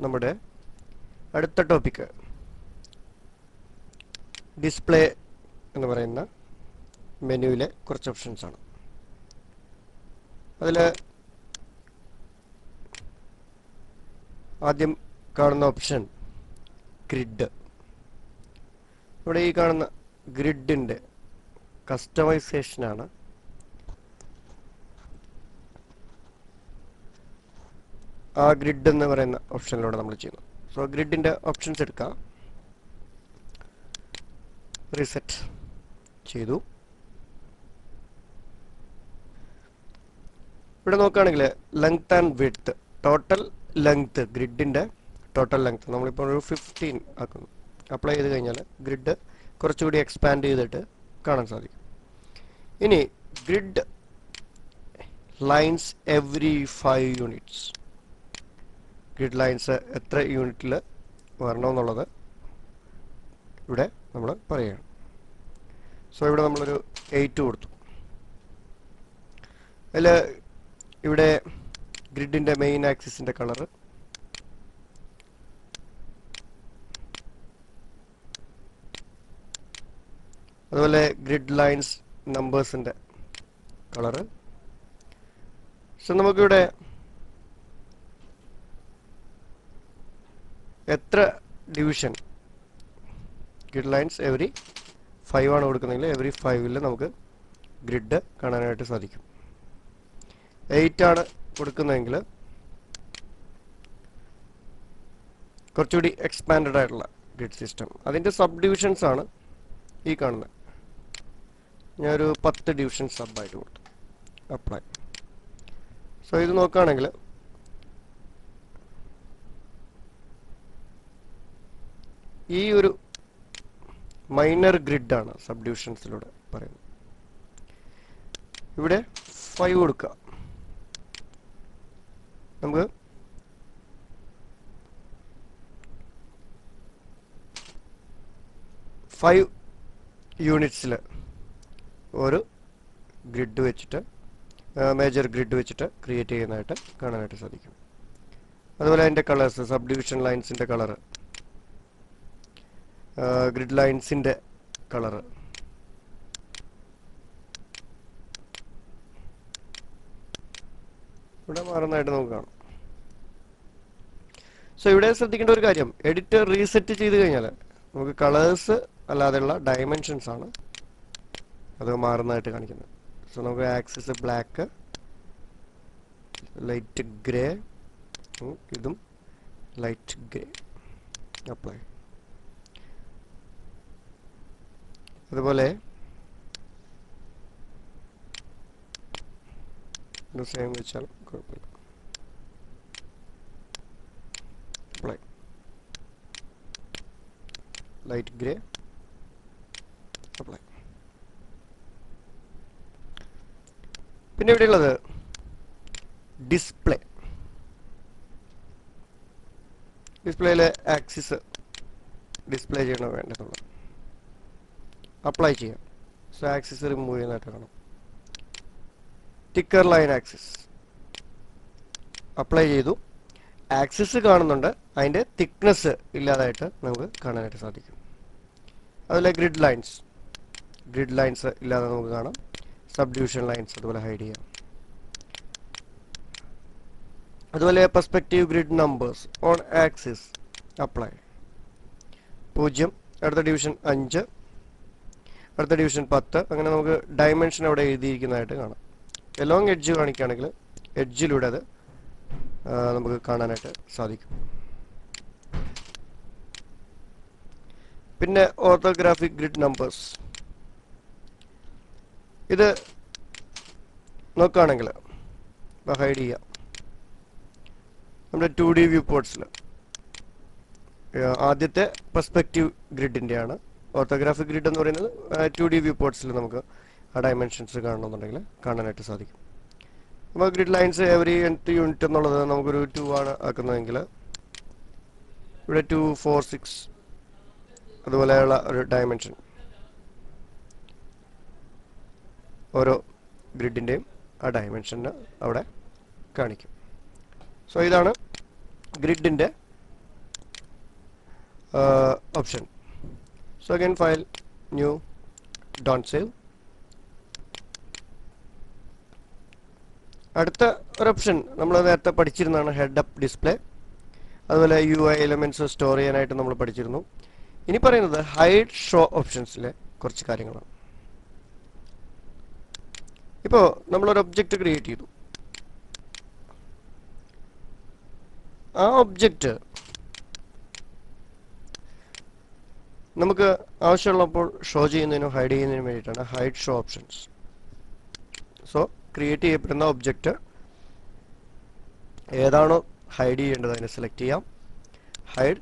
നമ്മുടെ അടുത്ത topic display എന്ന് പറയുന്ന മെനുവിലെ കുറച്ച് ഓപ്ഷൻസ് ആണ്. അതിൽ ആദ്യം കാണുന്ന ഓപ്ഷൻ ഗ്രിഡ് ഇവിടെ ഈ കാണുന്ന ഗ്രിഡിന്റെ കസ്റ്റമൈസേഷനാണ് ആ ഗ്രിഡ് എന്ന് പറയുന്ന ഓപ്ഷനിലൂടെ നമ്മൾ ചെയ്യുന്നു. സോ ഗ്രിഡിന്റെ ഓപ്ഷൻസ് എടുക്കാം. റീസെറ്റ് ചെയ്തു. ഇവിടെ നോക്കുകയാണെങ്കിൽ length and width total length ഗ്രിഡിന്റെ total length നമ്മളിപ്പോൾ ഒരു ഫിഫ്റ്റീൻ ആക്കുന്നു. അപ്ലൈ ചെയ്ത് കഴിഞ്ഞാൽ ഗ്രിഡ് കുറച്ചുകൂടി എക്സ്പാൻഡ് ചെയ്തിട്ട് കാണാൻ സാധിക്കും. ഇനി grid lines every five units grid lines എത്ര യൂണിറ്റിൽ വരണമെന്നുള്ളത് ഇവിടെ നമ്മൾ പറയുകയാണ് സോ ഇവിടെ നമ്മളൊരു എയ്റ്റ് കൊടുത്തു. അതിൽ ഇവിടെ ഗ്രിഡിന്റെ മെയിൻ ആക്സിസിന്റെ കളർ അതുപോലെ ഗ്രിഡ് ലൈൻസ് നമ്പേഴ്സിന്റെ കളറ് സോ നമുക്കിവിടെ എത്ര division grid lines every five ആണ് കൊടുക്കുന്നതെങ്കിൽ എവറി ഫൈവിൽ നമുക്ക് ഗ്രിഡ് കാണാനായിട്ട് സാധിക്കും. എയ്റ്റ് ആണ് കൊടുക്കുന്നതെങ്കിൽ കുറച്ചുകൂടി എക്സ്പാൻഡഡ് ആയിട്ടുള്ള ഗ്രിഡ് സിസ്റ്റം അതിന്റെ സബ് ഡിവിഷൻസ് ആണ് ഈ കാണുന്നത്. ഞാനൊരു പത്ത് ഡിവിഷൻ സബ് ആയിട്ട് കൊടുത്തു. അപ്ലൈ സോ ഇത് നോക്കുകയാണെങ്കിൽ ഈ ഒരു മൈനർ ഗ്രിഡാണ് സബ് ഡിവിഷൻസിലൂടെ പറയുന്നത്. ഇവിടെ ഫൈവ് കൊടുക്കുക. നമുക്ക് ഫൈവ് യൂണിറ്റ്സിൽ ഒരു ഗ്രിഡ് വെച്ചിട്ട് മേജർ ഗ്രിഡ് വെച്ചിട്ട് ക്രിയേറ്റ് ചെയ്യുന്നതായിട്ട് കാണാനായിട്ട് സാധിക്കും. അതുപോലെ അതിന്റെ കളേഴ്സ് സബ് ഡിവിഷൻ ലൈൻസിന്റെ കളറ് ഗ്രിഡ് ലൈൻസിന്റെ കളർ ഇവിടെ മാറുന്നതായിട്ട് നമുക്ക് കാണാം. സോ ഇവിടെ ശ്രദ്ധിക്കേണ്ട ഒരു കാര്യം. എഡിറ്റർ റീസെറ്റ് ചെയ്ത് കഴിഞ്ഞാൽ നമുക്ക് കളേഴ്സ് അല്ലാതെയുള്ള ഡയമെൻഷൻസ് ആണ് അത് മാറുന്നതായിട്ട് കാണിക്കുന്നത്. സോ നമുക്ക് ആക്സിസ് ബ്ലാക്ക് ലൈറ്റ് ഗ്രേ ഇതും ലൈറ്റ് ഗ്രേ അപ്ലൈ അതുപോലെ സെയിം വെച്ചാൽ കുഴപ്പമില്ല. ലൈറ്റ് ഗ്രേ അപ്ലൈ പിന്നെ ഇവിടെയുള്ളത് ഡിസ്പ്ലേ ഡിസ്പ്ലേയിലെ ആക്സിസ് ഡിസ്പ്ലേ ചെയ്യണോ വേണ്ടതുള്ളത് അപ്ലൈ ചെയ്യാം. സോ ആക്സിസ് റിമൂവ് ചെയ്യുന്നതായിട്ട് കാണാം. ടിക്കർ ലൈൻ ആക്സിസ് അപ്ലൈ ചെയ്തു. ആക്സിസ് കാണുന്നുണ്ട്. അതിന്റെ തിക്നെസ് ഇല്ലാതായിട്ട് നമുക്ക് കാണാനായിട്ട് സാധിക്കും. അതുപോലെ ഗ്രിഡ് ലൈൻസ് ഗ്രിഡ് ലൈൻസ് ഇല്ലാതെ നമുക്ക് കാണാം. സബ് ഡിവിഷൻ ലൈൻസ് അതുപോലെ ഹൈഡ് ചെയ്യാം. അതുപോലെ perspective grid numbers on axis apply പൂജ്യം. അടുത്ത ഡിവിഷൻ അഞ്ച്. അടുത്ത ഡിവിഷൻ പത്ത്. അങ്ങനെ നമുക്ക് ഡയമെൻഷൻ അവിടെ എഴുതിയിരിക്കുന്നതായിട്ട് കാണാം. എലോങ് എഡ്ജ് കാണിക്കുകയാണെങ്കിൽ എഡ്ജിലൂടെ അത് നമുക്ക് കാണാനായിട്ട് സാധിക്കും. പിന്നെ ഓർത്തോഗ്രാഫിക് ഗ്രിഡ് നമ്പേഴ്സ് ഇത് നോക്കുകയാണെങ്കിൽ ഹൈഡ് ചെയ്യാം നമ്മുടെ ടു ഡി വ്യൂ പോർട്സിൽ ആദ്യത്തെ പെർസ്പെക്റ്റീവ് ഗ്രിഡിന്റെയാണ് ഓർത്തോഗ്രാഫിക് ഗ്രിഡ് എന്ന് പറയുന്നത് ടു ഡി വ്യൂ പോർട്സിൽ നമുക്ക് ആ ഡയമെൻഷൻസ് കാണണമെന്നുണ്ടെങ്കിൽ കാണാനായിട്ട് സാധിക്കും. അപ്പോൾ grid lines every nth unit എന്നുള്ളത് നമുക്കൊരു ടു ആണ് ആക്കുന്നതെങ്കിൽ ഇവിടെ ടു ഫോർ സിക്സ് അതുപോലെയുള്ള ഒരു ഡയമെൻഷൻ ഓരോ ഗ്രിഡിന്റെയും ആ ഡയമെൻഷന് അവിടെ കാണിക്കും. സോ ഇതാണ് ഗ്രിഡിന്റെ option so again file new don't save. അടുത്ത ഒരു ഓപ്ഷൻ നമ്മൾ നേരത്തെ പഠിച്ചിരുന്നതാണ് ഹെഡ് അപ്പ് ഡിസ്പ്ലേ അതുപോലെ യു ഐ എലമെന്റ്സ് സ്റ്റോർ ചെയ്യാനായിട്ട് നമ്മൾ പഠിച്ചിരുന്നു. ഇനി പറയുന്നത് ഹൈഡ് ഷോ ഓപ്ഷൻസിലെ കുറച്ച് കാര്യങ്ങളാണ്. ഇപ്പോൾ നമ്മളൊരു ഒബ്ജക്റ്റ് ക്രിയേറ്റ് ചെയ്തു. ആ ഒബ്ജക്റ്റ് നമുക്ക് ആവശ്യമുള്ളപ്പോൾ ഷോ ചെയ്യുന്നതിനും ഹൈഡ് ചെയ്യുന്നതിനും വേണ്ടിയിട്ടാണ് hide show options so create ചെയ്യപ്പെടുന്ന ഒബ്ജക്റ്റ് ഏതാണോ ഹൈഡ് ചെയ്യേണ്ടത് അതിനെ സെലക്ട് ചെയ്യാം. ഹൈഡ്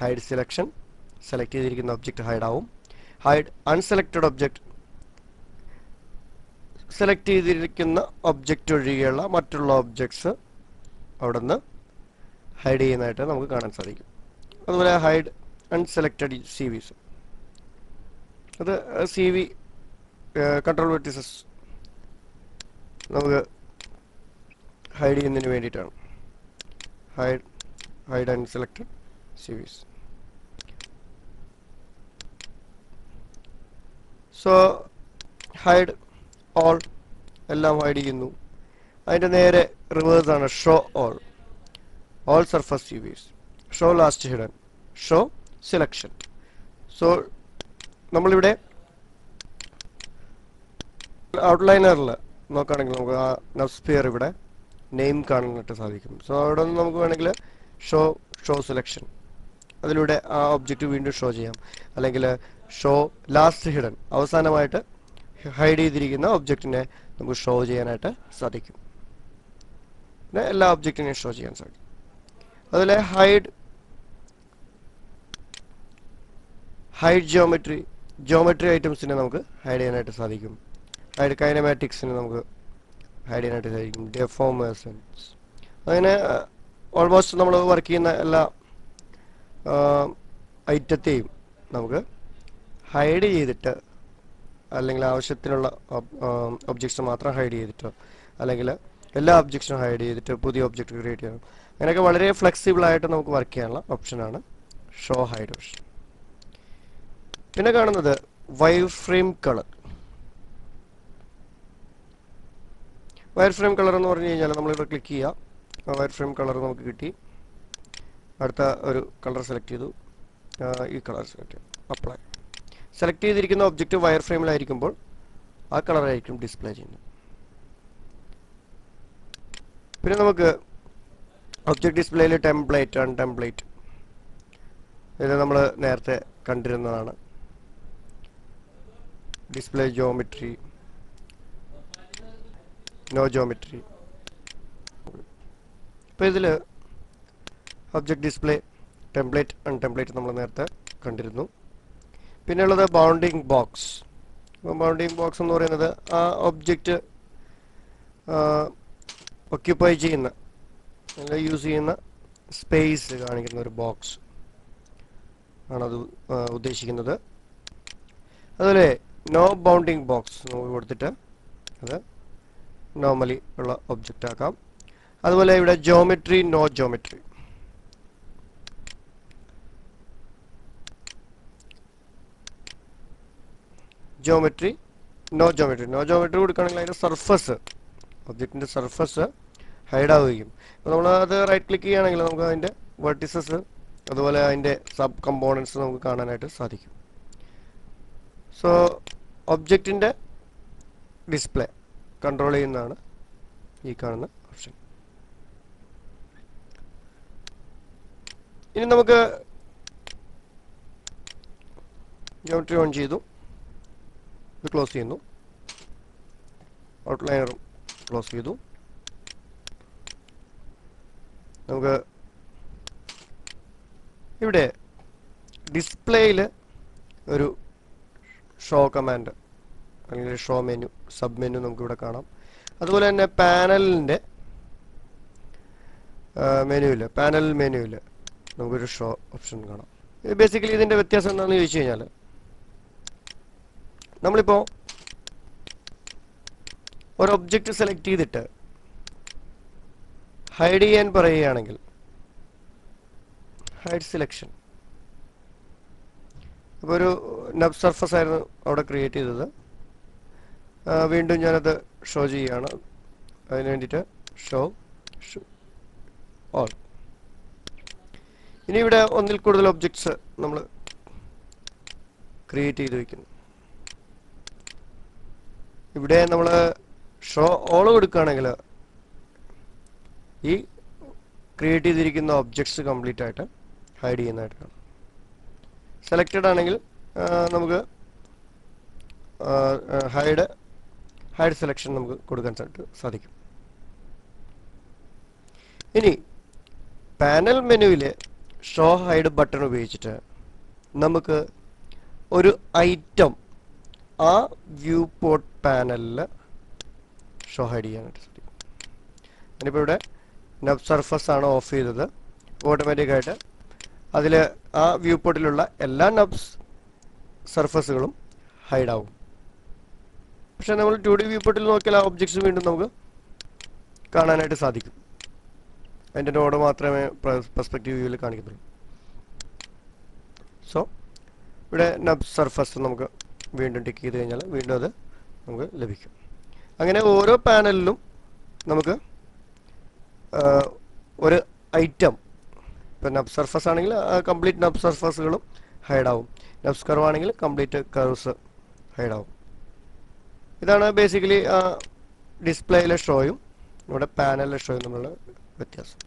ഹൈഡ് സെലക്ഷൻ സെലക്ട് ചെയ്തിരിക്കുന്ന ഒബ്ജക്റ്റ് ഹൈഡ് ആവും. ഹൈഡ് അൺസെലക്റ്റഡ് ഒബ്ജക്റ്റ് സെലക്ട് ചെയ്തിരിക്കുന്ന ഒബ്ജക്റ്റ് ഒഴികെയുള്ള മറ്റുള്ള ഒബ്ജക്ട്സ് അവിടെ നിന്ന് ഹൈഡ് ചെയ്യുന്നതായിട്ട് നമുക്ക് കാണാൻ സാധിക്കും. അതുപോലെ ഹൈഡ് അൺസെലക്റ്റഡ് സി വിസ് അത് സി വി കൺട്രോൾ വെർട്ടിസസ് നമുക്ക് ഹൈഡ് ചെയ്യുന്നതിന് വേണ്ടിയിട്ടാണ്. Hide hide unselected C Vs so hide all എല്ലാം ഹൈഡ് ചെയ്യുന്നു. അതിന്റെ നേരെ റിവേഴ്സാണ് show all all surface C Vs show last hidden show selection so നമ്മളിവിടെ ഔട്ട്ലൈനറിൽ നോക്കുകയാണെങ്കിൽ നമുക്ക് ആ നബ്സ്പിയർ ഇവിടെ നെയിം കാണാനായിട്ട് സാധിക്കും. സോ അവിടെ നിന്ന് നമുക്ക് വേണമെങ്കിൽ ഷോ ഷോ സെലക്ഷൻ അതിലൂടെ ആ ഒബ്ജക്റ്റ് വീണ്ടും ഷോ ചെയ്യാം. അല്ലെങ്കിൽ ഷോ ലാസ്റ്റ് ഹിഡൻ അവസാനമായിട്ട് ഹൈഡ് ചെയ്തിരിക്കുന്ന ഒബ്ജക്റ്റിനെ നമുക്ക് ഷോ ചെയ്യാനായിട്ട് സാധിക്കും. പിന്നെ എല്ലാ ഒബ്ജക്റ്റിനെയും ഷോ ചെയ്യാൻ സാധിക്കും. അതുപോലെ ഹൈഡ് ഹൈഡ് ജിയോമെട്രി ജിയോമെട്രി ഐറ്റംസിനെ നമുക്ക് ഹൈഡ് ചെയ്യാനായിട്ട് സാധിക്കും. ഹൈഡ് കൈനമാറ്റിക്സിനെ നമുക്ക് ഹൈഡ് ചെയ്യാനായിട്ട് സാധിക്കും. ഡെഫോമേഴ്സൻസ് അങ്ങനെ ഓൾമോസ്റ്റ് നമ്മൾ വർക്ക് ചെയ്യുന്ന എല്ലാ ഐറ്റത്തെയും നമുക്ക് ഹൈഡ് ചെയ്തിട്ട് അല്ലെങ്കിൽ ആവശ്യത്തിനുള്ള ഒബ്ജക്ട്സ് മാത്രം ഹൈഡ് ചെയ്തിട്ടോ അല്ലെങ്കിൽ എല്ലാ ഒബ്ജക്ട്സും ഹൈഡ് ചെയ്തിട്ട് പുതിയ ഒബ്ജക്റ്റ് ക്രിയേറ്റ് ചെയ്യണം. അങ്ങനെയൊക്കെ വളരെ ഫ്ലെക്സിബിൾ ആയിട്ട് നമുക്ക് വർക്ക് ചെയ്യാനുള്ള ഓപ്ഷനാണ് ഷോ ഹൈഡ് ഓപ്ഷൻ പിന്നെ കാണുന്നത് wire frame colour wire frame colour എന്ന് പറഞ്ഞു കഴിഞ്ഞാൽ നമ്മളിവിടെ ക്ലിക്ക് ചെയ്യുക വയർ ഫ്രെയിം കളർ നമുക്ക് കിട്ടി. അടുത്ത ഒരു കളർ സെലക്ട് ചെയ്തു. ഈ കളർ സെലക്ട് ചെയ്തു അപ്ലൈ സെലക്ട് ചെയ്തിരിക്കുന്ന ഒബ്ജക്റ്റ് വയർ ഫ്രെയിമിലായിരിക്കുമ്പോൾ ആ കളറായിരിക്കും ഡിസ്പ്ലേ ചെയ്യുന്നത്. പിന്നെ നമുക്ക് ഒബ്ജക്റ്റ് ഡിസ്പ്ലേയിൽ ടെംപ്ലേറ്റ് ആണ് ടെംപ്ലേറ്റ് ഇത് നമ്മൾ നേരത്തെ കണ്ടിരുന്നതാണ്. Display geometry. No geometry. ഇപ്പൊ ഇതിൽ ഒബ്ജക്റ്റ് ഡിസ്പ്ലേ ടെംപ്ലേറ്റ് അൺടെംപ്ലേറ്റ് നമ്മൾ നേരത്തെ കണ്ടിരുന്നു. പിന്നെയുള്ളത് ബൗണ്ടിങ് ബോക്സ് ബൗണ്ടിങ് ബോക്സ് എന്ന് പറയുന്നത് ആ ഒബ്ജക്റ്റ് ഒക്യുപ്പൈ ചെയ്യുന്ന അല്ലെങ്കിൽ യൂസ് ചെയ്യുന്ന സ്പേസ് കാണിക്കുന്ന ഒരു ബോക്സ് ആണത് ഉദ്ദേശിക്കുന്നത്. അതുപോലെ നോ ബൗണ്ടിങ് ബോക്സ് കൊടുത്തിട്ട് അത് നോർമലി ഉള്ള ഒബ്ജക്റ്റ് ആക്കാം. അതുപോലെ ഇവിടെ geometry no geometry geometry no geometry no geometry കൊടുക്കുകയാണെങ്കിൽ അതിന്റെ സർഫസ് ഒബ്ജക്റ്റിന്റെ സർഫസ് ഹൈഡ് ആവുകയും. അപ്പോൾ നമ്മൾ അത് റൈറ്റ് ക്ലിക്ക് ചെയ്യുകയാണെങ്കിൽ നമുക്ക് അതിന്റെ വെർട്ടിസസ് അതുപോലെ അതിന്റെ സബ് കമ്പോണൻസ് നമുക്ക് കാണാനായിട്ട് സാധിക്കും. സോ ഒബ്ജക്റ്റിന്റെ ഡിസ്പ്ലേ കൺട്രോൾ ചെയ്യുന്നതാണ് ഈ കാണുന്ന ഓപ്ഷൻ ഇനി നമുക്ക് ജോമെട്രി ഓൺ ചെയ്തു. ഇത് ക്ലോസ് ചെയ്യുന്നു. ഔട്ട്ലൈനറും ക്ലോസ് ചെയ്തു. നമുക്ക് ഇവിടെ ഡിസ്പ്ലേയിൽ ഒരു ഷോ കമാൻഡ് അല്ലെങ്കിൽ ഷോ മെനു സബ് മെനു നമുക്ക് ഇവിടെ കാണാം. അതുപോലെ തന്നെ പാനലിന്റെ മെനുവിൽ പാനൽ മെനുവിൽ നമുക്കൊരു ഷോ ഓപ്ഷൻ കാണാം. ബേസിക്കലി ഇതിന്റെ വ്യത്യാസം എന്താണെന്ന് ചോദിച്ചു കഴിഞ്ഞാൽ നമ്മളിപ്പോൾ ഒരു ഒബ്ജക്റ്റ് സെലക്ട് ചെയ്തിട്ട് ഹൈഡ് ചെയ്യാൻ പറയുകയാണെങ്കിൽ ഹൈഡ് സെലക്ഷൻ അപ്പോൾ ഒരു നബ് സർഫസ് ആയിരുന്നു അവിടെ ക്രിയേറ്റ് ചെയ്തത്. വീണ്ടും ഞാനത് ഷോ ചെയ്യുകയാണ്. അതിന് വേണ്ടിയിട്ട് ഷോ ഓൾ ഇനി ഇവിടെ ഒന്നിൽ കൂടുതൽ ഒബ്ജക്ട്സ് നമ്മൾ ക്രിയേറ്റ് ചെയ്ത് വയ്ക്കുന്നു ഇവിടെ നമ്മൾ ഷോ ഓൾ കൊടുക്കുകയാണെങ്കിൽ ഈ ക്രിയേറ്റ് ചെയ്തിരിക്കുന്ന ഒബ്ജക്ട്സ് കംപ്ലീറ്റ് ആയിട്ട് ഹൈഡ് ചെയ്യുന്നതായിട്ട് കാണാം. സെലക്റ്റഡ് ആണെങ്കിൽ നമുക്ക് ഹൈഡ് ഹൈഡ് സെലക്ഷൻ നമുക്ക് കൊടുക്കാൻ സാധിക്കും. ഇനി പാനൽ മെനുവിൽ ഷോ ഹൈഡ് ബട്ടൺ ഉപയോഗിച്ചിട്ട് നമുക്ക് ഒരു ഐറ്റം ആ വ്യൂ പോർട്ട് പാനലിൽ ഷോ ഹൈഡ് ചെയ്യാനായിട്ട് സാധിക്കും. ഞാനിപ്പോൾ ഇവിടെ നബ് സർഫസ് ആണ് ഓഫ് ചെയ്തത്. ഓട്ടോമാറ്റിക്കായിട്ട് അതിൽ ആ വ്യൂ പോർട്ടിലുള്ള എല്ലാ നബ്സ് സർഫസുകളും ഹൈഡ് ആവും പക്ഷെ നമ്മൾ ടു ഡി വ്യൂ പോർട്ടിൽ നോക്കിയാൽ ആ ഒബ്ജക്ട്സ് വീണ്ടും നമുക്ക് കാണാനായിട്ട് സാധിക്കും. അതിന്റെ നോഡ് മാത്രമേ പെർസ്പെക്റ്റീവ് വ്യൂവിൽ കാണിക്കുന്നുള്ളൂ സോ ഇവിടെ നബ് സർഫസ് നമുക്ക് വീണ്ടും ടിക്ക് ചെയ്ത് കഴിഞ്ഞാൽ വീണ്ടും അത് നമുക്ക് ലഭിക്കും. അങ്ങനെ ഓരോ പാനലിലും നമുക്ക് ഒരു ഐറ്റം ഇപ്പം നബ് സർഫസ് ആണെങ്കിൽ കംപ്ലീറ്റ് നബ് സർഫസുകളും ഹൈഡ് ആവും നെഫ്സ് കർവ് ആണെങ്കിൽ കംപ്ലീറ്റ് കർവ്സ് ഹൈഡ് ആവും ഇതാണ് ബേസിക്കലി ഡിസ്പ്ലേയിലെ ഷോയും ഇവിടെ പാനലിലെ ഷോയും തമ്മിലുള്ള വ്യത്യാസം.